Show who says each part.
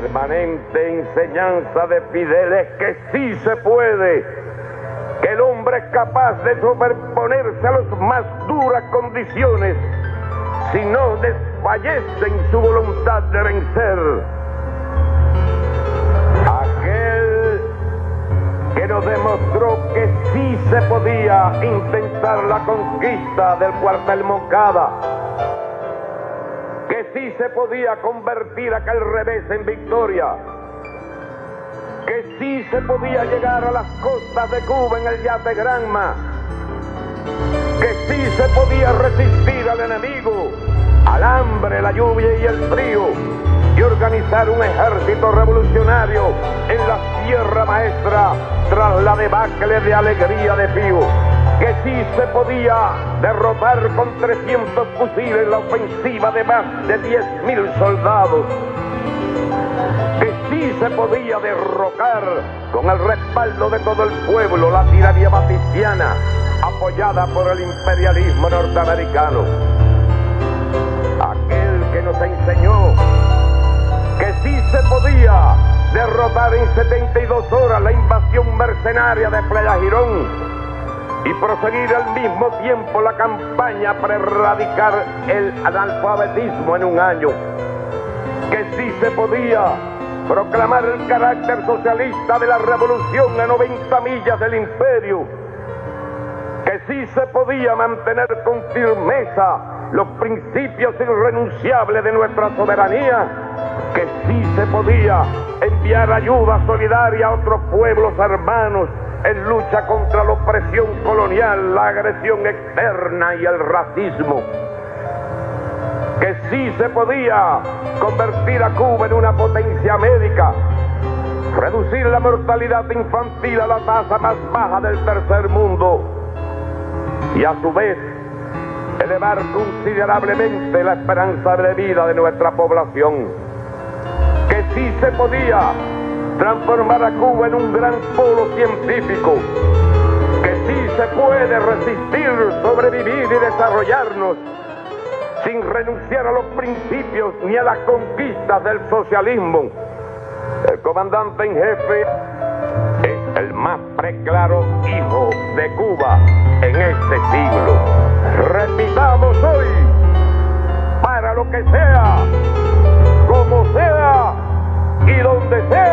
Speaker 1: permanente enseñanza de Fidel es que sí se puede, que el hombre es capaz de sobreponerse a las más duras condiciones si no desfallece en su voluntad de vencer. Aquel que nos demostró que sí se podía intentar la conquista del cuartel Moncada, sí se podía convertir aquel revés en victoria, que sí se podía llegar a las costas de Cuba en el yate Granma, que sí se podía resistir al enemigo, al hambre, la lluvia y el frío, y organizar un ejército revolucionario en la Maestra tras la debacle de alegría de Pío, que sí se podía derrotar con 300 fusiles la ofensiva de más de 10.000 soldados, que sí se podía derrocar con el respaldo de todo el pueblo la tiranía baticiana apoyada por el imperialismo norteamericano. 72 horas la invasión mercenaria de Playa Girón y proseguir al mismo tiempo la campaña para erradicar el analfabetismo en un año. Que sí se podía proclamar el carácter socialista de la revolución a 90 millas del imperio. Que sí se podía mantener con firmeza los principios irrenunciables de nuestra soberanía, que sí se podía enviar ayuda solidaria a otros pueblos hermanos en lucha contra la opresión colonial, la agresión externa y el racismo. Que sí se podía convertir a Cuba en una potencia médica, reducir la mortalidad infantil a la tasa más baja del tercer mundo y a su vez elevar considerablemente la esperanza de vida de nuestra población. Que sí se podía transformar a Cuba en un gran polo científico. Que sí se puede resistir, sobrevivir y desarrollarnos sin renunciar a los principios ni a las conquistas del socialismo. El comandante en jefe es el más preclaro hijo de Cuba en este siglo. Repitamos hoy, para lo que sea, de